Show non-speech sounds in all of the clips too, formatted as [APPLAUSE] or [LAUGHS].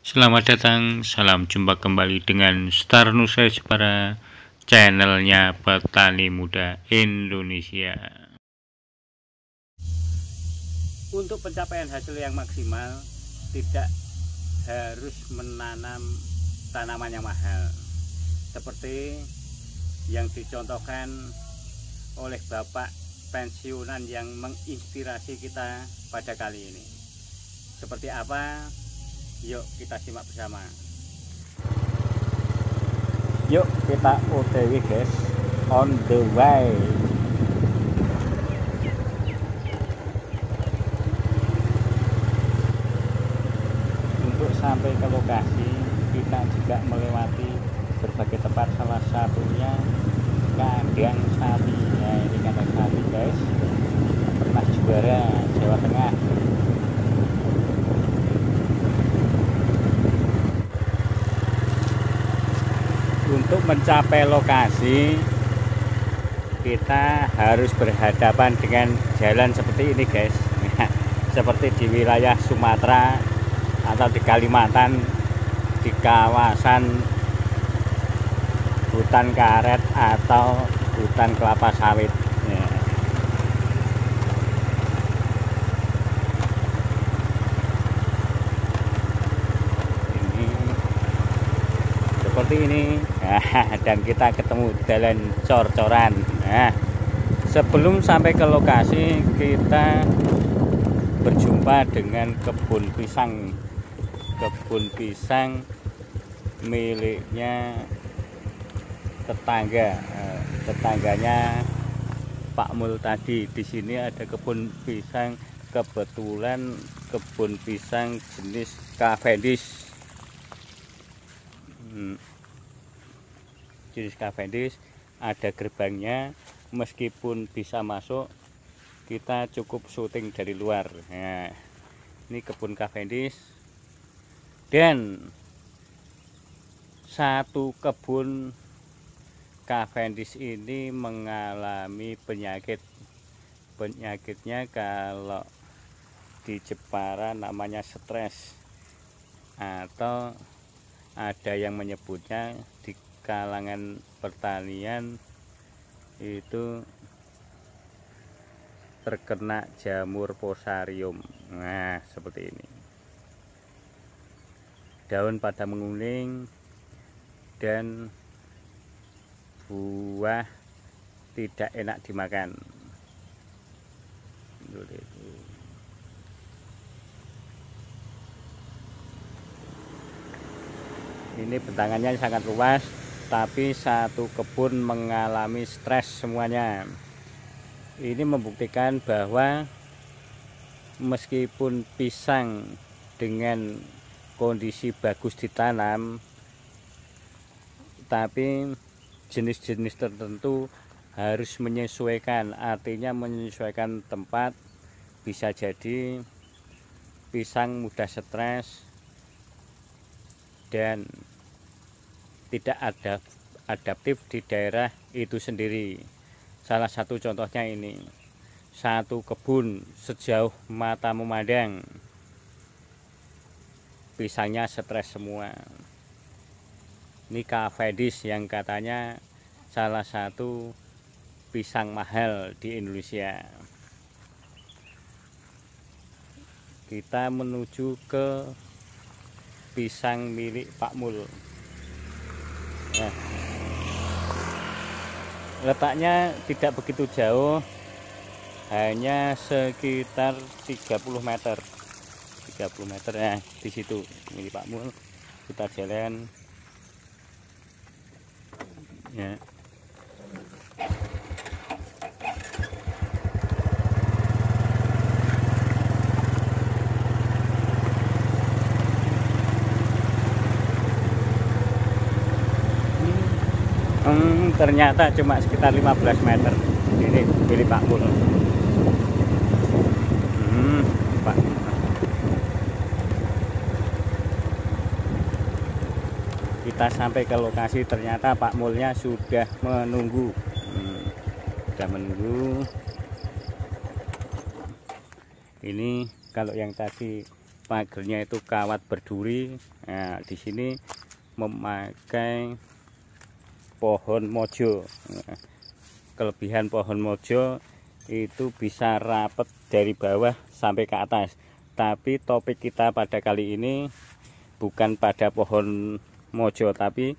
Selamat datang, salam jumpa kembali dengan Star Nusa Jepara channelnya Petani Muda Indonesia. Untuk pencapaian hasil yang maksimal, tidak harus menanam tanaman yang mahal. Seperti yang dicontohkan oleh Bapak pensiunan yang menginspirasi kita pada kali ini. Seperti apa? Yuk kita simak bersama. Yuk kita OTW guys, on the way. Untuk sampai ke lokasi, kita juga melewati berbagai tempat. Salah satunya kandang sapi ya ini kandang sapi guys. Pernah juara Jawa Tengah mencapai lokasi kita harus berhadapan dengan jalan seperti ini guys. [LAUGHS] Seperti di wilayah Sumatera atau di Kalimantan di kawasan hutan karet atau hutan kelapa sawit. Ya. ini seperti ini dan kita ketemu jalan cor-coran. Nah sebelum sampai ke lokasi kita berjumpa dengan kebun pisang. Kebun pisang miliknya tetangga. Eh, tetangganya Pak Mul tadi. Di sini ada kebun pisang kebetulan kebun pisang jenis Cavendish. Hmm. Jenis Cavendish ada gerbangnya. Meskipun bisa masuk kita cukup syuting dari luar. Nah, ini kebun Cavendish. Dan satu kebun Cavendish ini mengalami penyakit. Penyakitnya kalau di Jepara namanya stres. Atau ada yang menyebutnya di kalangan pertanian itu terkena jamur posarium. Nah seperti ini. Daun pada menguning dan buah tidak enak dimakan. Ini bentangannya sangat luas tapi satu kebun mengalami stres semuanya. Ini membuktikan bahwa meskipun pisang dengan kondisi bagus ditanam tapi jenis-jenis tertentu harus menyesuaikan. Artinya menyesuaikan tempat bisa jadi pisang mudah stres dan tidak ada adaptif di daerah itu sendiri. Salah satu contohnya ini. Satu kebun sejauh mata memandang. Pisangnya stres semua. Ini Cavendish yang katanya salah satu pisang mahal di Indonesia. Kita menuju ke pisang milik Pak Mul nah, letaknya tidak begitu jauh hanya sekitar 30 meter. 30 meter ya di situ. Milik Pak Mul kita jalan. Ya Hmm, ternyata cuma sekitar 15 meter. Ini pilih Pak Pun hmm, Pak. Kita sampai ke lokasi ternyata Pak Mulnya sudah menunggu. Hmm, sudah menunggu. Ini kalau yang tadi pagernya itu kawat berduri. Nah, di sini memakai pohon mojo. Kelebihan pohon mojo itu bisa rapet dari bawah sampai ke atas. Tapi topik kita pada kali ini bukan pada pohon mojo tapi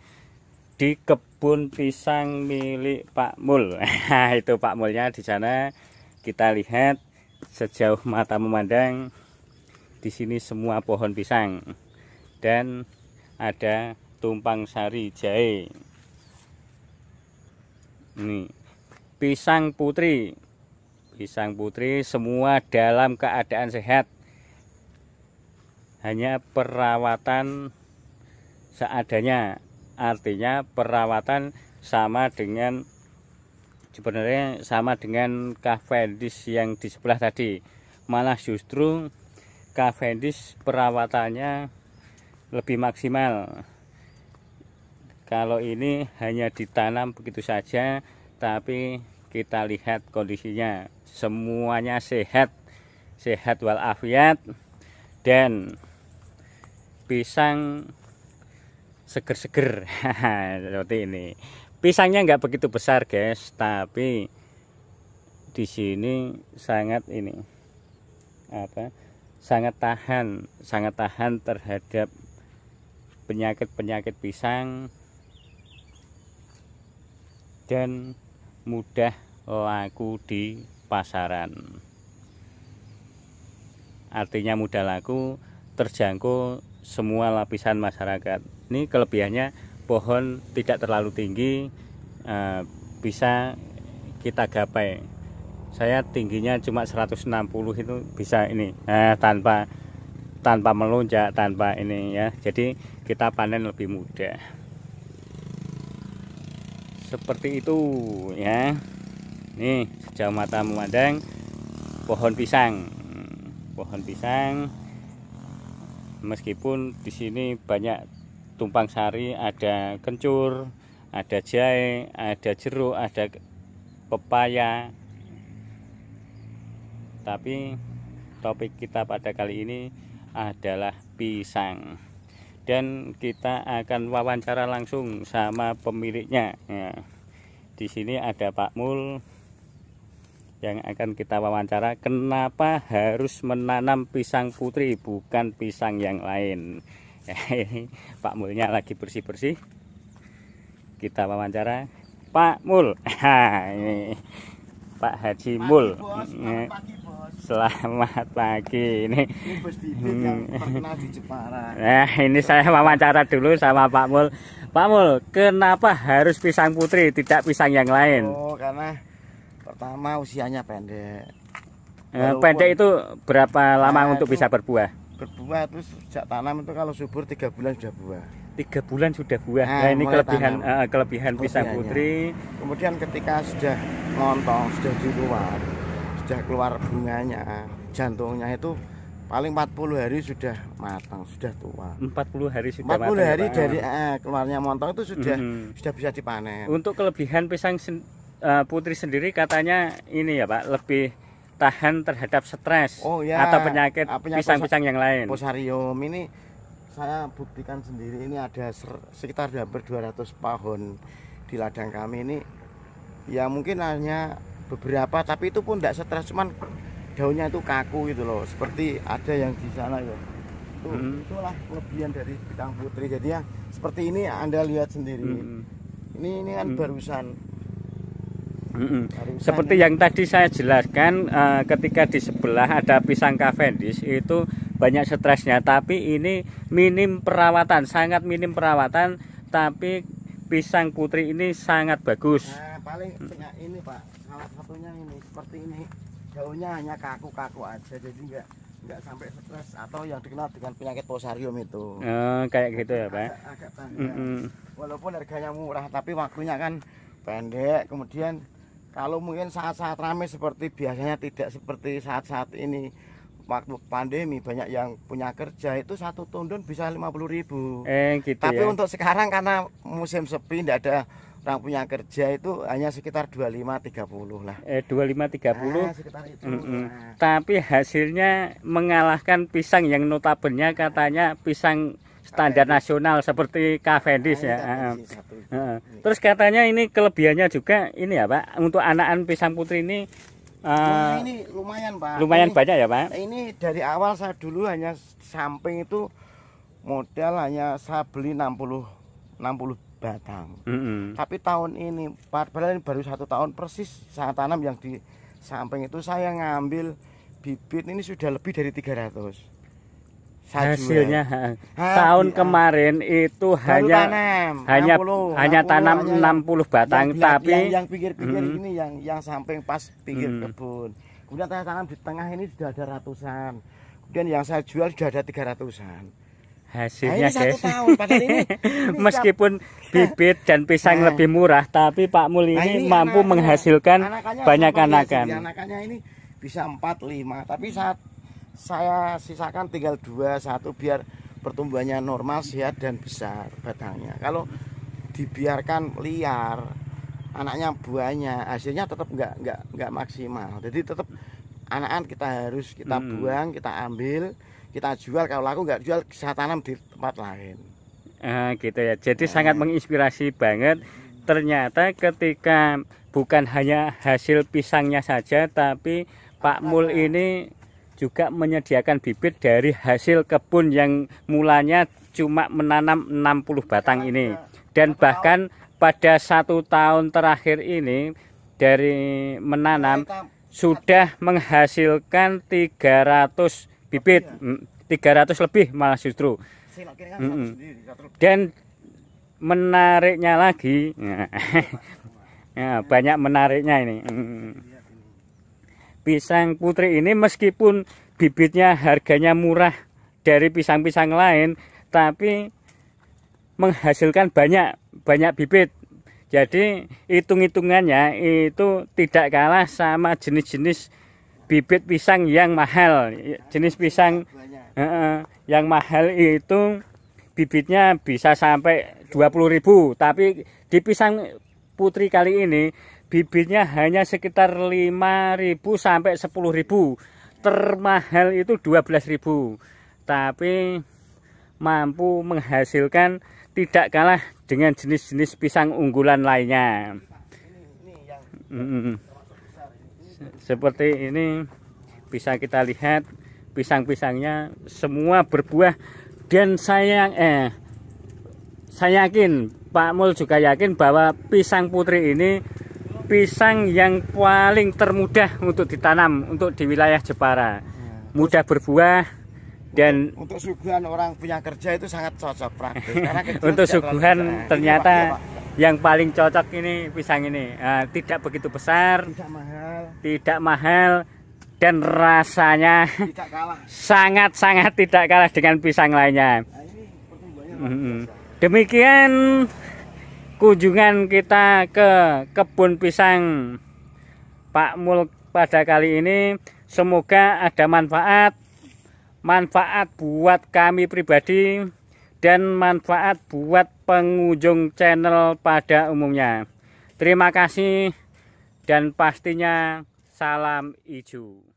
di kebun pisang milik Pak Mul. [LAUGHS] Nah, itu Pak Mulnya di sana. Kita lihat sejauh mata memandang di sini semua pohon pisang. Dan ada tumpang sari jahe. Ini pisang putri. Pisang putri semua dalam keadaan sehat. Hanya perawatan seadanya. Artinya perawatan sama dengan sebenarnya sama dengan Cavendish yang di sebelah tadi. Malah justru Cavendish perawatannya lebih maksimal. Kalau ini hanya ditanam begitu saja, tapi kita lihat kondisinya. Semuanya sehat, sehat walafiat dan pisang seger-seger. [LAUGHS] Seperti ini. Pisangnya nggak begitu besar guys, tapi di sini sangat ini apa sangat tahan sangat tahan terhadap penyakit-penyakit pisang dan mudah laku di pasaran. Artinya mudah laku terjangkau semua lapisan masyarakat. Ini kelebihannya pohon tidak terlalu tinggi eh, bisa kita gapai. Saya tingginya cuma 160 itu bisa ini nah, tanpa tanpa melonjak tanpa ini ya. Jadi kita panen lebih mudah seperti itu ya. Nih sejauh mata memandang pohon pisang. Pohon pisang. Meskipun di sini banyak tumpang sari ada kencur ada jahe ada jeruk ada pepaya. Tapi topik kita pada kali ini adalah pisang dan kita akan wawancara langsung sama pemiliknya. Ya. di sini ada Pak Mul yang akan kita wawancara. Kenapa harus menanam pisang putri bukan pisang yang lain? [LAUGHS] Pak Mulnya lagi bersih-bersih. Kita wawancara Pak Mul. [LAUGHS] Ini Pak Haji Mul Selamat pagi ini. Hmm. Nah, ini saya wawancara dulu sama Pak Mul. Pak Mul, kenapa harus pisang putri tidak pisang yang lain? Oh, karena pertama usianya pendek. Eh, pendek itu berapa lama Nah, untuk itu- bisa berbuah? Berbuah terus sejak tanam itu kalau subur tiga bulan sudah buah. Tiga bulan sudah buah. Nah, Nah, ini kelebihan eh, kelebihan pisang putri. Kemudian ketika sudah ngontong, sudah di luar, sudah keluar bunganya, jantungnya itu paling 40 hari sudah matang, sudah tua. 40 hari sudah 40 matang ya, hari Pak? dari eh, keluarnya montong itu sudah Mhm. sudah bisa dipanen. Untuk kelebihan pisang sen- eh, putri sendiri katanya ini ya Pak, lebih tahan terhadap stres Oh, ya. atau penyakit Ah, penyakit pisang-pisang yang lain. Posarium ini saya buktikan sendiri ini ada sekitar hampir 200 pohon di ladang kami ini ya mungkin hanya beberapa tapi itu pun tidak stres cuman daunnya itu kaku gitu loh seperti ada yang di sana ya itu Hmm. itulah kelebihan dari bintang putri jadi ya seperti ini anda lihat sendiri Mm-mm. ini ini kan Hmm. barusan Mm-mm. barusan Seperti yang tadi saya jelaskan, eh, ketika di sebelah ada pisang Cavendish itu banyak stresnya, tapi ini minim perawatan, sangat minim perawatan, tapi pisang putri ini sangat bagus. Nah, paling ini Pak, salah satunya ini seperti ini. Daunnya hanya kaku-kaku aja jadi enggak enggak sampai stres atau yang dikenal dengan penyakit posarium itu. Eh, kayak gitu ya Pak. Agak, agak tanda. Mm-mm. Walaupun harganya murah tapi waktunya kan pendek. Kemudian kalau mungkin saat-saat ramai seperti biasanya tidak seperti saat-saat ini waktu pandemi banyak yang punya kerja itu satu tundun bisa 50.000 ribu. Eh gitu Tapi ya. untuk sekarang karena musim sepi tidak ada orang punya kerja itu hanya sekitar 25 30 lah. Eh 25 30. Nah, sekitar itu. Mm-mm. Nah, Tapi hasilnya mengalahkan pisang yang notabene katanya pisang standar nasional seperti Cavendish nah, ya. Cavendish satu. Heeh. Terus katanya ini kelebihannya juga ini ya Pak untuk anakan pisang putri ini eh, Nah, ini lumayan, Pak. lumayan Ini- banyak ya Pak. Ini dari awal saya dulu hanya samping itu modal hanya saya beli 60 60 batang. Mm-mm. Tapi tahun ini padahal ini baru satu tahun persis saya tanam yang di samping itu saya ngambil bibit ini sudah lebih dari 300. Hasilnya ha, tahun iya. kemarin itu Baru hanya tanam, hanya 60, hanya 60, tanam hanya yang- 60 batang yang, tapi yang, yang pinggir-pinggir Mm. ini yang yang samping pas pinggir Mm. kebun. Kemudian saya tanam di tengah ini sudah ada ratusan. Kemudian yang saya jual sudah ada 300-an. Nah, hasilnya ini satu guys tahun ini, [LAUGHS] ini meskipun [LAUGHS] bibit dan pisang Nah. lebih murah tapi Pak Mul Nah, ini ini mampu anaknya. menghasilkan banyak anakan. Anakannya ini bisa 4 5, tapi saat saya sisakan tinggal 2 1 biar pertumbuhannya normal, sehat dan besar batangnya. Kalau dibiarkan liar, anaknya buahnya hasilnya tetap nggak nggak nggak maksimal. Jadi tetap anakan kita harus kita Hmm. buang, kita ambil, kita jual. Kalau laku nggak jual, saya tanam di tempat lain. Ah, gitu ya jadi Nah. sangat menginspirasi banget ternyata ketika bukan hanya hasil pisangnya saja tapi Pak Mul ini juga menyediakan bibit dari hasil kebun yang mulanya cuma menanam 60 batang ini. Dan bahkan pada satu tahun terakhir ini dari menanam sudah menghasilkan 300 bibit. Mm, 300 lebih malah justru. Kan dan menariknya lagi. [LAUGHS] Ya, banyak menariknya ini. Mm. Pisang putri ini meskipun bibitnya harganya murah dari pisang-pisang lain tapi menghasilkan banyak banyak bibit jadi hitung-hitungannya itu tidak kalah sama jenis-jenis bibit pisang yang mahal jenis pisang. Heeh, yang mahal itu bibitnya bisa sampai 20.000 tapi di pisang putri kali ini bibitnya hanya sekitar 5.000 sampai 10.000 termahal itu 12.000 tapi mampu menghasilkan tidak kalah dengan jenis-jenis pisang unggulan lainnya. Ini yang Mm-mm. Seperti ini bisa kita lihat pisang-pisangnya semua berbuah. Dan saya eh saya yakin Pak Mul juga yakin bahwa pisang putri ini pisang yang paling termudah untuk ditanam untuk di wilayah Jepara. Mudah berbuah dan untuk suguhan orang punya kerja itu sangat cocok praktis. [LAUGHS] Karena untuk tidak suguhan ternyata Pak, ya, yang paling cocok ini pisang ini Ah, tidak begitu besar tidak mahal, tidak mahal dan rasanya tidak [LAUGHS] sangat-sangat tidak kalah dengan pisang lainnya. Nah, biasa. Demikian kunjungan kita ke kebun pisang Pak Mul pada kali ini. Semoga ada manfaat, manfaat buat kami pribadi dan manfaat buat pengunjung channel pada umumnya. Terima kasih dan pastinya salam hijau.